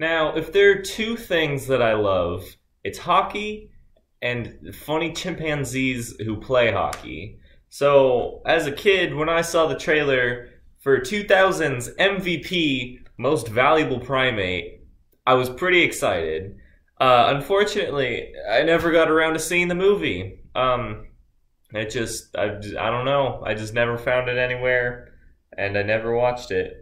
Now, if there are two things that I love, it's hockey and funny chimpanzees who play hockey. So, as a kid, when I saw the trailer for 2000's MVP Most Valuable Primate, I was pretty excited. Uh, unfortunately, I never got around to seeing the movie. Um, it just, I, I don't know. I just never found it anywhere, and I never watched it.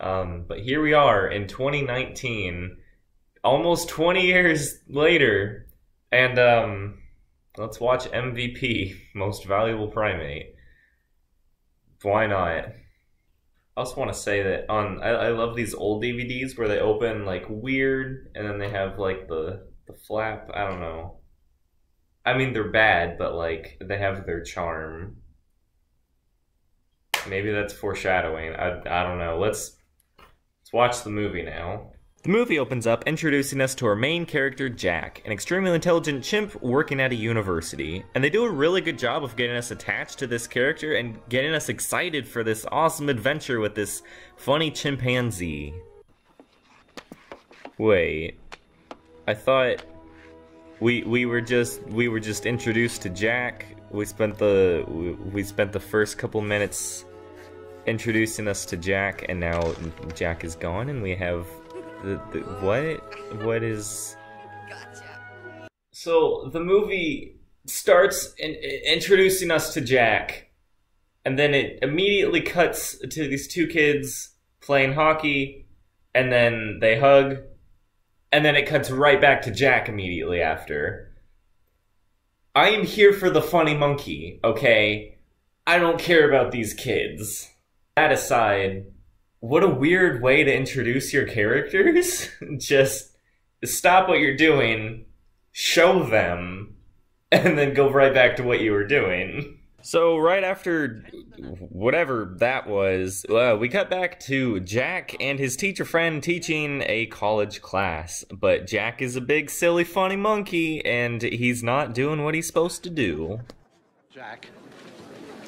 Um, but here we are in 2019, almost 20 years later, and um, let's watch MVP, Most Valuable Primate. Why not? I also want to say that on I, I love these old DVDs where they open like weird, and then they have like the the flap. I don't know. I mean, they're bad, but like they have their charm. Maybe that's foreshadowing. I, I don't know. Let's let's watch the movie now. The movie opens up introducing us to our main character, Jack, an extremely intelligent chimp working at a university. And they do a really good job of getting us attached to this character and getting us excited for this awesome adventure with this funny chimpanzee. Wait. I thought we we were just we were just introduced to Jack. We spent the we, we spent the first couple minutes introducing us to Jack and now Jack is gone and we have the, the what? What is? Gotcha. So the movie starts in, introducing us to Jack, and then it immediately cuts to these two kids playing hockey, and then they hug, and then it cuts right back to Jack immediately after. I am here for the funny monkey, okay? I don't care about these kids. That aside, what a weird way to introduce your characters. Just stop what you're doing, show them, and then go right back to what you were doing. So, right after whatever that was, uh, we cut back to Jack and his teacher friend teaching a college class. But Jack is a big, silly, funny monkey, and he's not doing what he's supposed to do. Jack,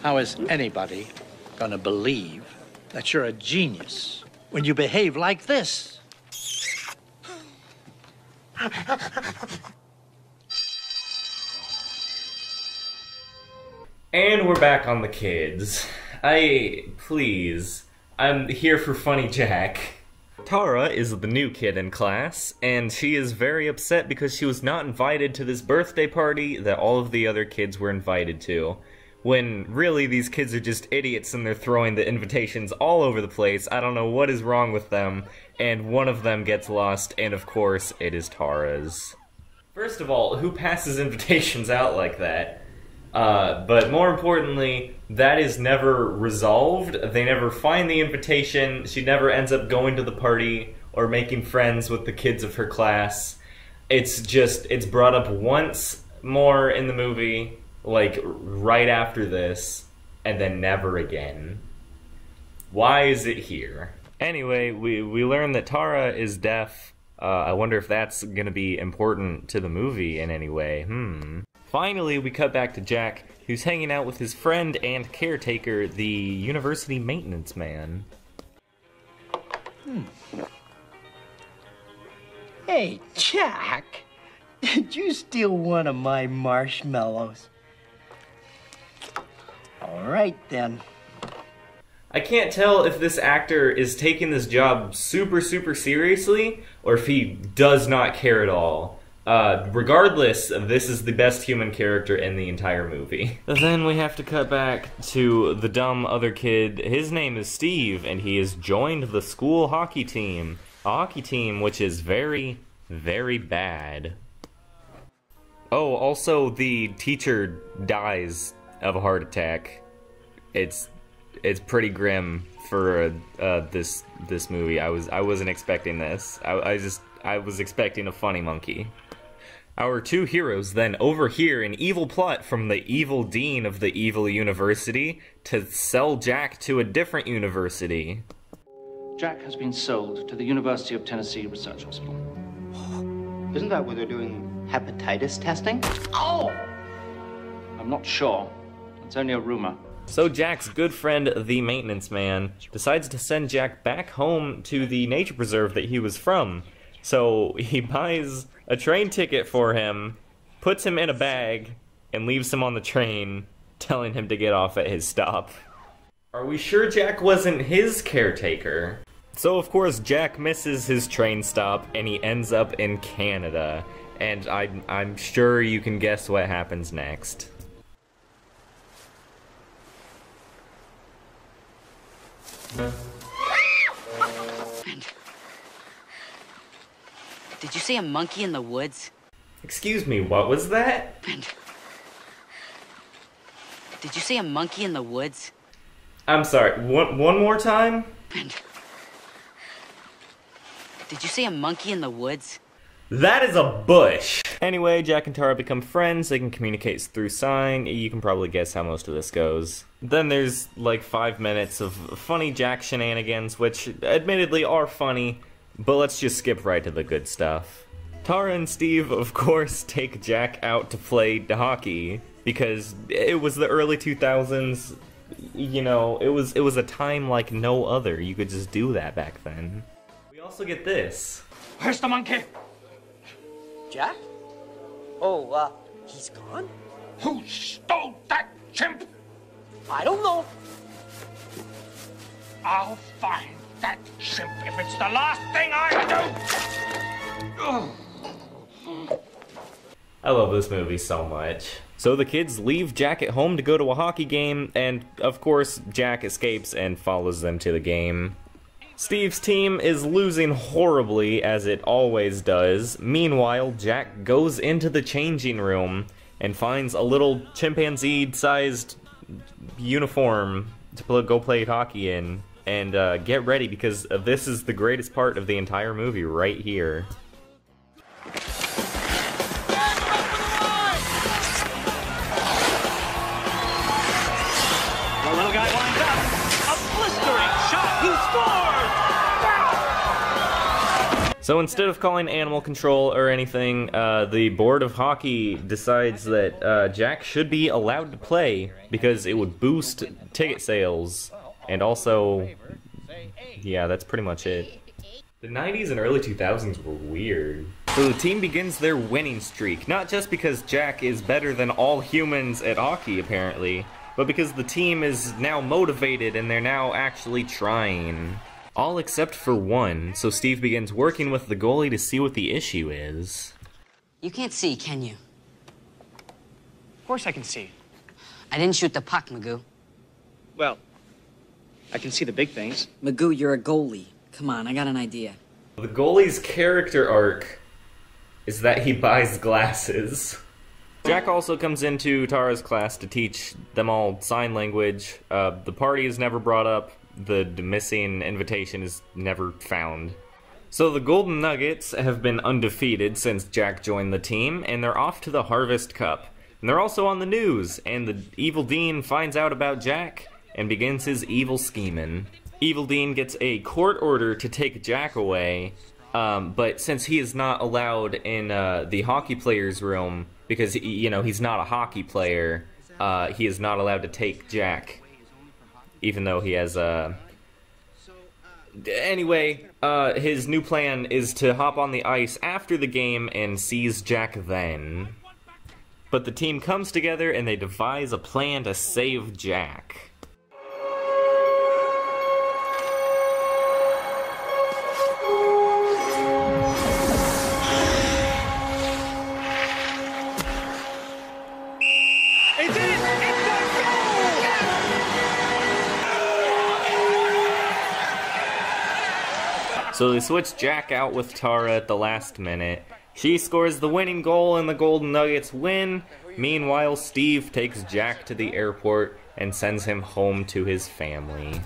how is anybody gonna believe that you're a genius when you behave like this. And we're back on the kids. I, please, I'm here for Funny Jack. Tara is the new kid in class, and she is very upset because she was not invited to this birthday party that all of the other kids were invited to when really these kids are just idiots and they're throwing the invitations all over the place. I don't know what is wrong with them, and one of them gets lost, and of course, it is Tara's. First of all, who passes invitations out like that? Uh, but more importantly, that is never resolved. They never find the invitation. She never ends up going to the party or making friends with the kids of her class. It's just, it's brought up once more in the movie, like right after this and then never again. Why is it here? Anyway, we we learn that Tara is deaf. Uh, I wonder if that's going to be important to the movie in any way. Hmm. Finally, we cut back to Jack, who's hanging out with his friend and caretaker, the university maintenance man. Hmm. Hey, Jack! Did you steal one of my marshmallows? All right, then. I can't tell if this actor is taking this job super, super seriously or if he does not care at all. Uh, regardless, this is the best human character in the entire movie. Then we have to cut back to the dumb other kid. His name is Steve, and he has joined the school hockey team. A hockey team which is very, very bad. Oh, also, the teacher dies of a heart attack. It's it's pretty grim for uh, uh, this this movie. I was I wasn't expecting this. I, I just I was expecting a funny monkey. Our two heroes then overhear an evil plot from the evil dean of the evil university to sell Jack to a different university. Jack has been sold to the University of Tennessee Research Hospital. Isn't that where they're doing hepatitis testing? Oh! I'm not sure. It's only a rumor. So Jack's good friend, the maintenance man, decides to send Jack back home to the nature preserve that he was from. So he buys a train ticket for him, puts him in a bag, and leaves him on the train, telling him to get off at his stop. Are we sure Jack wasn't his caretaker? So of course Jack misses his train stop and he ends up in Canada. And I, I'm sure you can guess what happens next. Did you see a monkey in the woods? Excuse me, what was that? Did you see a monkey in the woods? I'm sorry, one, one more time? Did you see a monkey in the woods? That is a bush! Anyway, Jack and Tara become friends, they can communicate through sign, you can probably guess how most of this goes. Then there's like five minutes of funny Jack shenanigans, which admittedly are funny, but let's just skip right to the good stuff. Tara and Steve, of course, take Jack out to play hockey, because it was the early 2000s, you know, it was it was a time like no other. You could just do that back then. We also get this. Where's the monkey? Jack? Oh, uh, he's gone? Who stole that chimp? I don't know. I'll find that chimp if it's the last thing I do. I love this movie so much. So the kids leave Jack at home to go to a hockey game, and of course, Jack escapes and follows them to the game. Steve's team is losing horribly, as it always does. Meanwhile, Jack goes into the changing room and finds a little chimpanzee sized uniform to pl- go play hockey in. And uh, get ready because this is the greatest part of the entire movie right here. The little guy winds So instead of calling animal control or anything, uh, the board of hockey decides that uh, Jack should be allowed to play because it would boost ticket sales, and also, yeah, that's pretty much it. The 90s and early 2000s were weird. So the team begins their winning streak, not just because Jack is better than all humans at hockey, apparently, but because the team is now motivated and they're now actually trying. All except for one, so Steve begins working with the goalie to see what the issue is. You can't see, can you? Of course I can see. I didn't shoot the puck, Magoo. Well, I can see the big things. Magoo, you're a goalie. Come on, I got an idea. The goalie's character arc is that he buys glasses. Jack also comes into Tara's class to teach them all sign language. Uh, the party is never brought up. The missing invitation is never found. So the Golden Nuggets have been undefeated since Jack joined the team, and they're off to the Harvest Cup. And they're also on the news, and the evil Dean finds out about Jack and begins his evil scheming. Evil Dean gets a court order to take Jack away, um, but since he is not allowed in uh, the hockey players' room because you know he's not a hockey player, uh, he is not allowed to take Jack, even though he has a. Anyway, uh, his new plan is to hop on the ice after the game and seize Jack then. But the team comes together and they devise a plan to save Jack. So they switch Jack out with Tara at the last minute. She scores the winning goal and the Golden Nuggets win. Meanwhile, Steve takes Jack to the airport and sends him home to his family.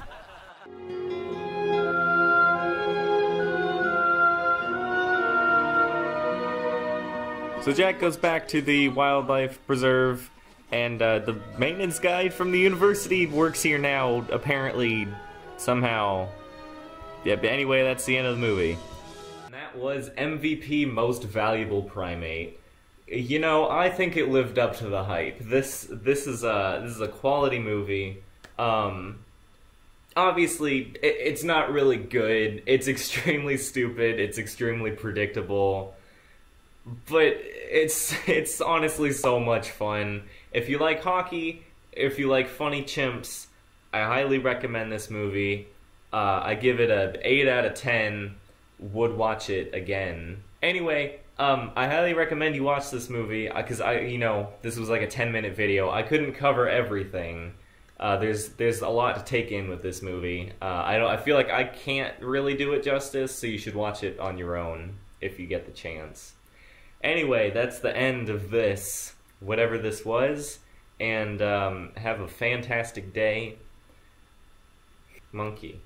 So Jack goes back to the wildlife preserve, and uh, the maintenance guy from the university works here now, apparently, somehow. Yeah, but anyway, that's the end of the movie. And that was MVP Most Valuable Primate. You know, I think it lived up to the hype. This this is a this is a quality movie. Um, obviously, it, it's not really good. It's extremely stupid. It's extremely predictable. But it's it's honestly so much fun. If you like hockey, if you like funny chimps, I highly recommend this movie. Uh, I give it a eight out of ten. Would watch it again. Anyway, um, I highly recommend you watch this movie because I, you know, this was like a ten minute video. I couldn't cover everything. Uh, there's there's a lot to take in with this movie. Uh, I don't. I feel like I can't really do it justice, so you should watch it on your own if you get the chance. Anyway, that's the end of this, whatever this was, and um, have a fantastic day, monkey.